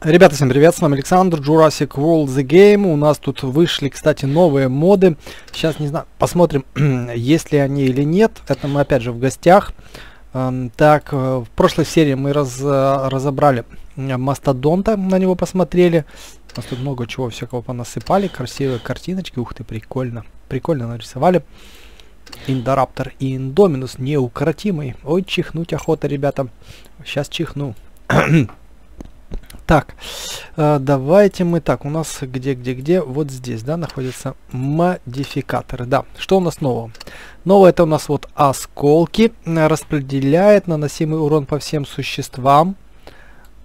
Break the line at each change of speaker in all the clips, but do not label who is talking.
Ребята, всем привет, с вами Александр, Jurassic World The Game. У нас тут вышли, кстати, новые моды. Сейчас, не знаю, посмотрим, есть ли они или нет. Это мы, опять же, в гостях. Эм, так, э, в прошлой серии мы раз, э, разобрали Мастодонта, на него посмотрели. У нас тут много чего всякого понасыпали. Красивые картиночки, ух ты, прикольно. Прикольно нарисовали. Индораптор и Индоминус неукротимый. Ой, чихнуть охота, ребята. Сейчас чихну. Так, э, давайте мы так, у нас где, где, где, вот здесь, да, находятся модификаторы. Да, что у нас нового? Новое это у нас вот осколки, распределяет наносимый урон по всем существам.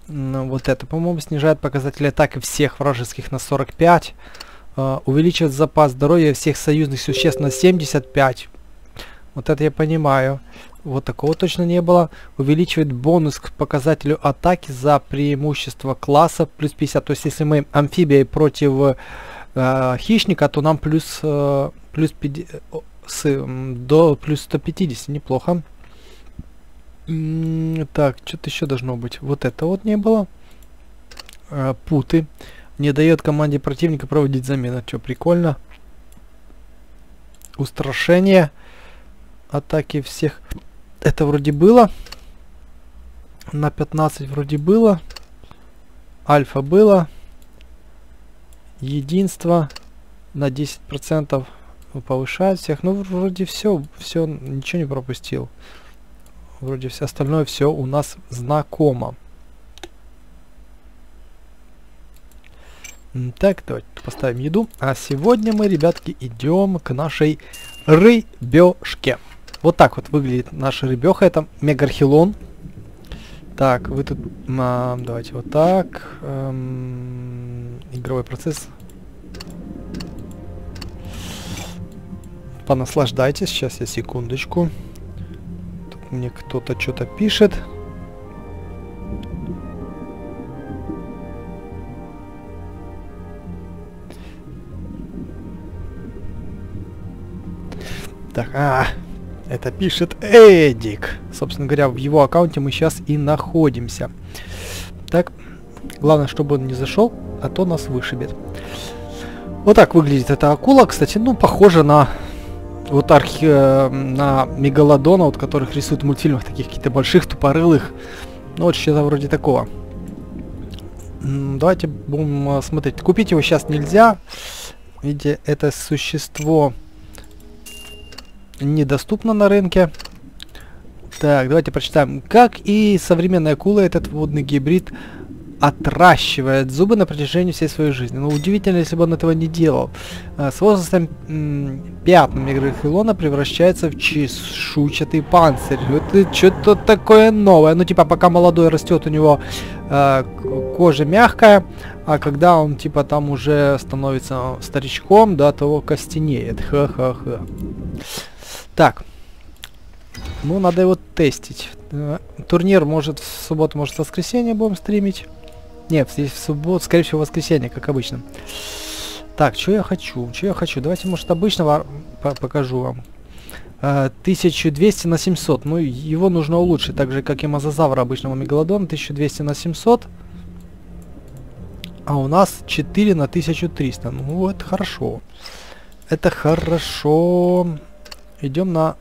Вот это, по-моему, снижает показатели атаки всех вражеских на 45. Э, увеличивает запас здоровья всех союзных существ на 75. Вот это я понимаю. Вот такого точно не было. Увеличивает бонус к показателю атаки за преимущество класса плюс 50. То есть если мы амфибией против э, хищника, то нам плюс, э, плюс 50, с, до плюс 150. Неплохо. Так, что-то еще должно быть. Вот это вот не было. Э, путы. Не дает команде противника проводить замену. Что, прикольно. Устрашение атаки всех это вроде было. На 15 вроде было. Альфа было. Единство на 10% повышает всех. Ну, вроде все, все, ничего не пропустил. Вроде все остальное все у нас знакомо. Так, давайте поставим еду. А сегодня мы, ребятки, идем к нашей рыбешке. Вот так вот выглядит наша рыбеха. Это мегархилон. Так, вы тут... А, давайте вот так. Эм, игровой процесс. Понаслаждайтесь. Сейчас я секундочку. Тут мне кто-то что-то пишет. Так, а, это пишет Эдик. Собственно говоря, в его аккаунте мы сейчас и находимся. Так, главное, чтобы он не зашел, а то нас вышибет. Вот так выглядит эта акула. Кстати, ну, похоже на вот архи... Э, на мегалодона, вот которых рисуют в мультфильмах, таких каких-то больших, тупорылых. Ну, вот что-то вроде такого. Давайте будем э, смотреть. Купить его сейчас нельзя. Видите, это существо недоступно на рынке. Так, давайте прочитаем. Как и современная акула, этот водный гибрид отращивает зубы на протяжении всей своей жизни. Ну, удивительно, если бы он этого не делал. А, с возрастом пятна мегафилона превращается в чешуйчатый панцирь. Это что-то такое новое. Ну, типа, пока молодой растет, у него э, кожа мягкая, а когда он, типа, там уже становится старичком, да, то костенеет. Ха-ха-ха. Так. Ну, надо его тестить. Э, турнир может в субботу, может в воскресенье будем стримить. Нет, здесь в субботу, скорее всего, в воскресенье, как обычно. Так, что я хочу? Что я хочу? Давайте, может, обычного покажу вам. 1200 э, на 700. Ну, его нужно улучшить, так же, как и мозазавра обычного мегалодона. 1200 на 700. А у нас 4 на 1300. Ну, это хорошо. Это хорошо. Идем на...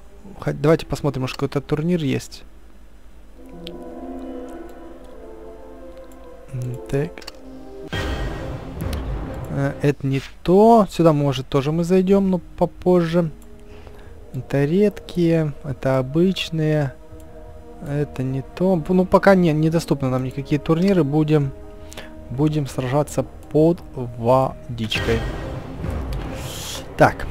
Давайте посмотрим, может какой-то турнир есть. Так. Э, это не то. Сюда, может, тоже мы зайдем, но попозже. Это редкие, это обычные. Это не то. Ну, пока не, недоступны нам никакие турниры. Будем, будем сражаться под водичкой. Так.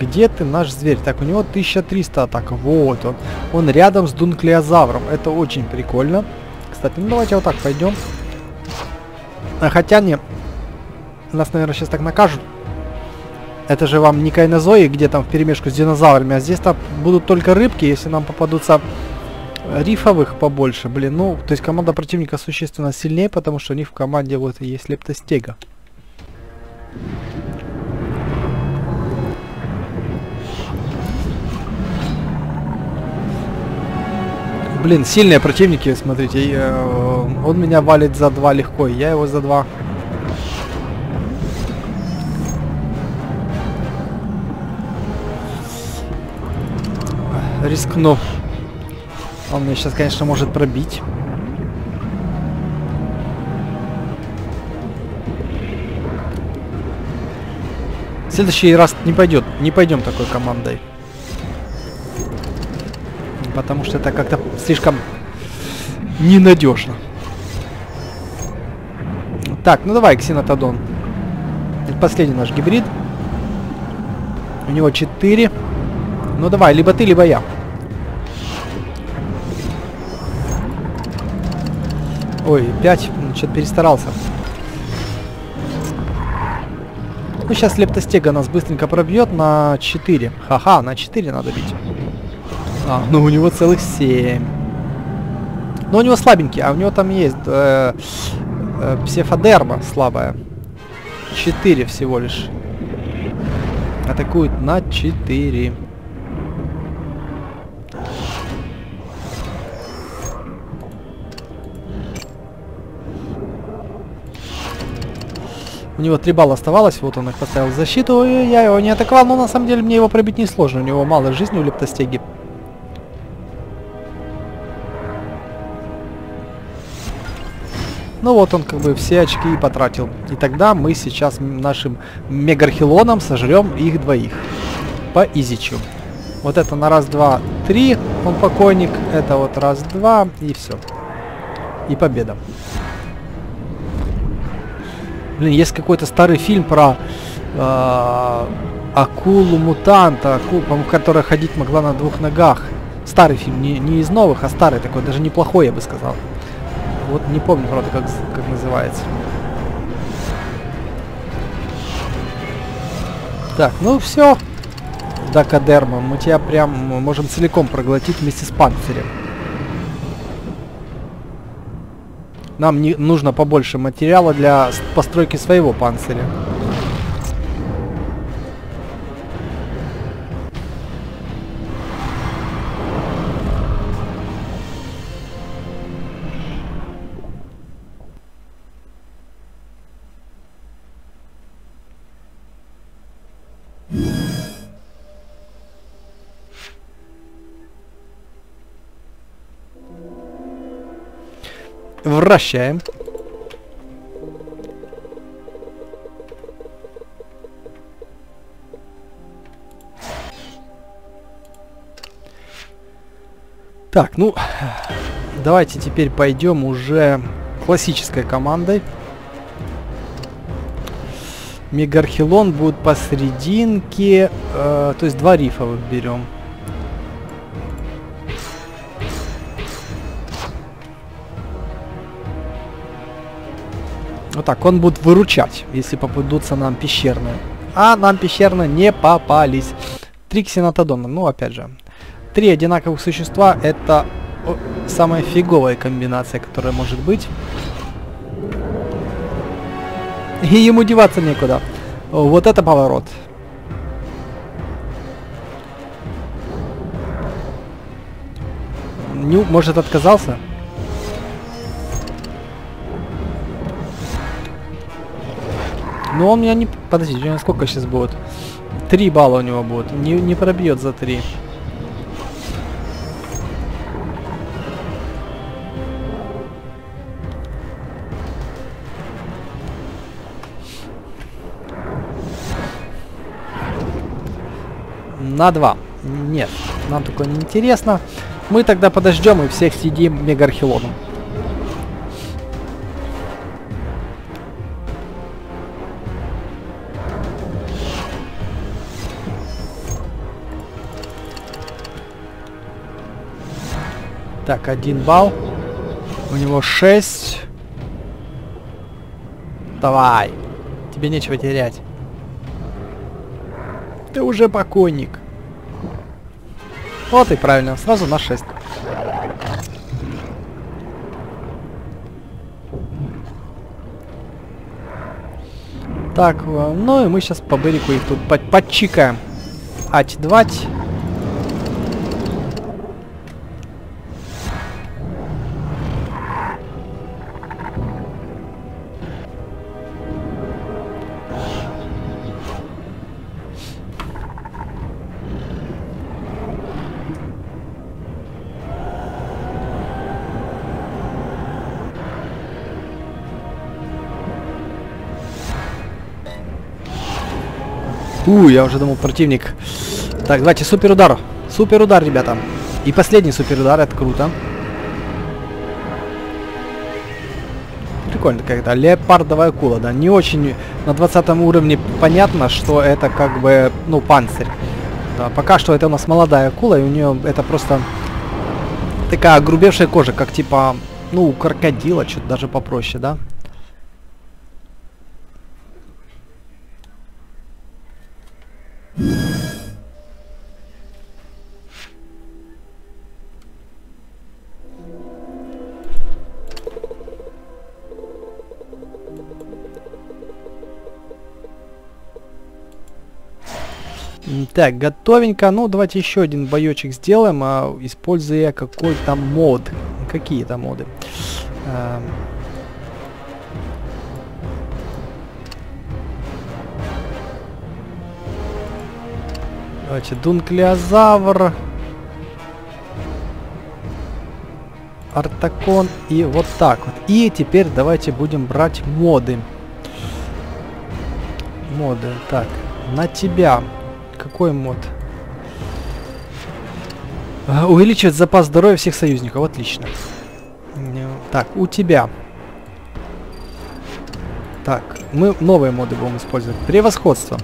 Где ты, наш зверь? Так, у него 1300 атак. Вот он. Он рядом с Дунклеозавром. Это очень прикольно. Кстати, ну давайте вот так пойдем. А, хотя не. Нас, наверное, сейчас так накажут. Это же вам не кайнозои, где там в перемешку с динозаврами, а здесь там будут только рыбки, если нам попадутся рифовых побольше. Блин, ну, то есть команда противника существенно сильнее, потому что у них в команде вот есть лептостега. Блин, сильные противники, смотрите. и, э, он меня валит за два легко, я его за два. Рискну. Он меня сейчас, конечно, может пробить. Следующий раз не пойдет, не пойдем такой командой. Потому что это как-то слишком ненадежно. Так, ну давай, Ксенотодон. Это последний наш гибрид. У него 4. Ну давай, либо ты, либо я. Ой, 5. Что-то перестарался. Ну, сейчас лептостега нас быстренько пробьет на 4. Ха-ха, на 4 надо бить. А, ну у него целых 7. Но у него слабенький, а у него там есть э, э, псефодерма слабая. 4 всего лишь. Атакует на 4. У него 3 балла оставалось, вот он их поставил в защиту, я его не атаковал, но на самом деле мне его пробить несложно, у него мало жизни у лептостеги. Ну вот он как бы все очки и потратил. И тогда мы сейчас нашим мегархилоном сожрем их двоих. По изичу. Вот это на раз, два, три он покойник. Это вот раз, два и все. И победа. Блин, есть какой-то старый фильм про э, акулу-мутанта, акул, которая ходить могла на двух ногах. Старый фильм, не, не из новых, а старый такой, даже неплохой, я бы сказал. Вот не помню, правда, как, как называется. Так, ну все. Дакадерма, мы тебя прям можем целиком проглотить вместе с панцирем. Нам не нужно побольше материала для постройки своего панциря. Вращаем. Так, ну, давайте теперь пойдем уже классической командой. Мегархилон будет посерединке, э, то есть два рифа берем. Вот так, он будет выручать, если попадутся нам пещерные. А нам пещерные не попались. Три ксенотодона. Ну, опять же, три одинаковых существа это самая фиговая комбинация, которая может быть. И ему деваться некуда. Вот это поворот. Ню, может, отказался? Но он меня не... Подождите, у него сколько сейчас будет? Три балла у него будет. Не, не пробьет за три. На два. Нет, нам такое не интересно. Мы тогда подождем и всех сидим мегархилоном. Так, один балл. У него 6. Давай. Тебе нечего терять. Ты уже покойник. Вот и правильно. Сразу на 6. Так, э, ну и мы сейчас по берегу их тут под подчикаем. Ать-двать. Фу, я уже думал противник. Так, давайте супер удар. Супер удар, ребята. И последний супер удар, это круто. Прикольно какая-то. Леопардовая кула, да. Не очень на 20 уровне понятно, что это как бы, ну, панцирь. Да, пока что это у нас молодая акула, и у нее это просто такая грубевшая кожа, как типа, ну, у крокодила, что-то даже попроще, да? Так, готовенько. Ну, давайте еще один боечек сделаем, а, используя какой-то мод. Какие-то моды. А, давайте, Дунклеозавр. Артакон и вот так вот. И теперь давайте будем брать моды. Моды. Так, на тебя. Какой мод? Увеличивает запас здоровья всех союзников. Отлично. Так, у тебя. Так, мы новые моды будем использовать. Превосходство.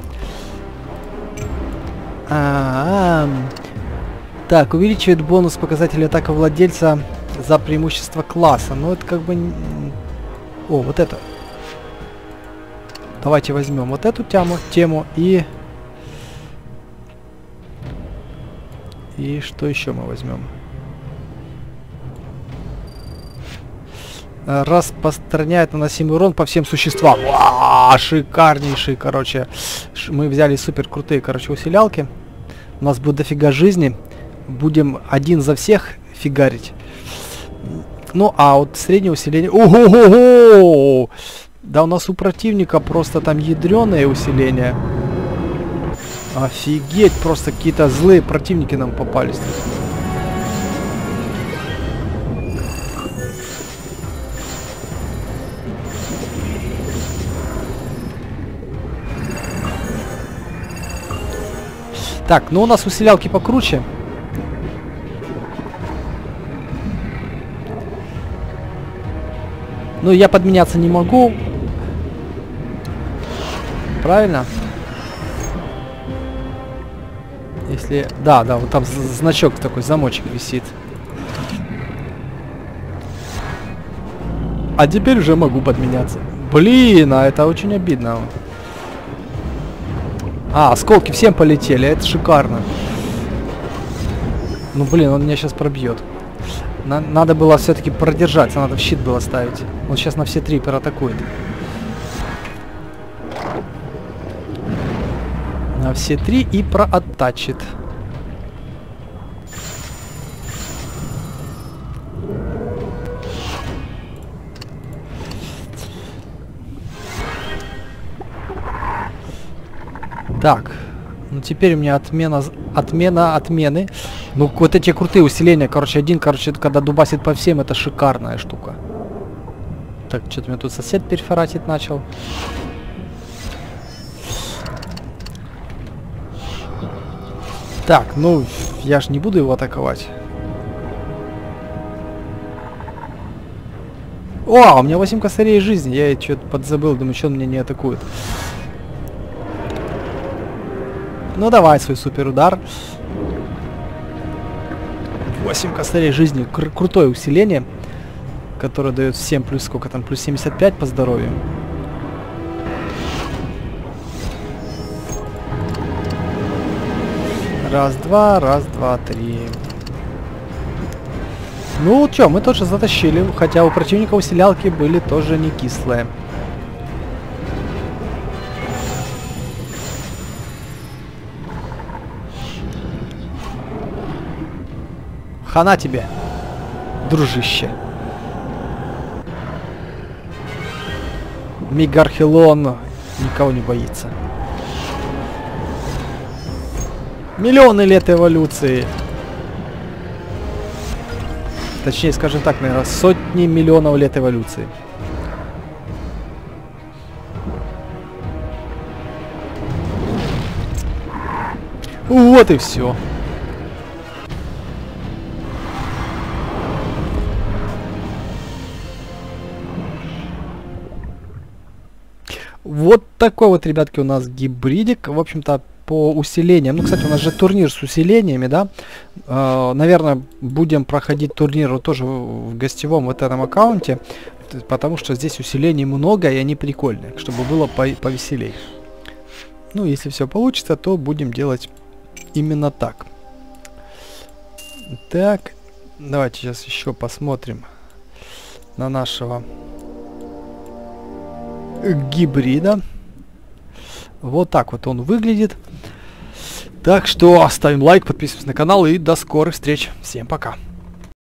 А -а -а. Так, увеличивает бонус показателя атака владельца за преимущество класса. Но это как бы... О, вот это. Давайте возьмем вот эту тему, тему и И что еще мы возьмем? Распространяет наносимый урон по всем существам. Вау, шикарнейший, короче. Ш мы взяли супер крутые, короче, усилялки. У нас будет дофига жизни. Будем один за всех фигарить. Ну, а вот среднее усиление... Ого-го-го! Да у нас у противника просто там ядреное усиление. Офигеть, просто какие-то злые противники нам попались. Так, ну у нас усилялки покруче. Ну, я подменяться не могу. Правильно? Если... Да, да, вот там значок такой, замочек висит. А теперь уже могу подменяться. Блин, а это очень обидно. А, осколки всем полетели, это шикарно. Ну блин, он меня сейчас пробьет. На надо было все-таки продержаться, надо в щит было ставить. Он сейчас на все три атакует. На все три и прооттачит. Так, ну теперь у меня отмена, отмена отмены. Ну вот эти крутые усиления, короче, один, короче, когда дубасит по всем, это шикарная штука. Так, что-то меня тут сосед перефаратить начал. Так, ну, я ж не буду его атаковать. О, у меня 8 косарей жизни. Я что-то подзабыл, думаю, что он меня не атакует. Ну, давай свой супер удар. 8 косарей жизни. Кру крутое усиление, которое дает всем плюс сколько там, плюс 75 по здоровью. Раз, два, раз, два, три. Ну, чё, мы тоже затащили, хотя у противника усилялки были тоже не кислые. Хана тебе, дружище. Мигархилон никого не боится. Миллионы лет эволюции. Точнее, скажем так, наверное, сотни миллионов лет эволюции. Вот и все. Вот такой вот, ребятки, у нас гибридик. В общем-то, по усилениям. Ну, кстати, у нас же турнир с усилениями, да. Э, наверное, будем проходить турнир тоже в гостевом в этом аккаунте, потому что здесь усилений много и они прикольные, чтобы было по повеселей. Ну, если все получится, то будем делать именно так. Так, давайте сейчас еще посмотрим на нашего гибрида. Вот так вот он выглядит. Так что ставим лайк, подписываемся на канал и до скорых встреч. Всем пока.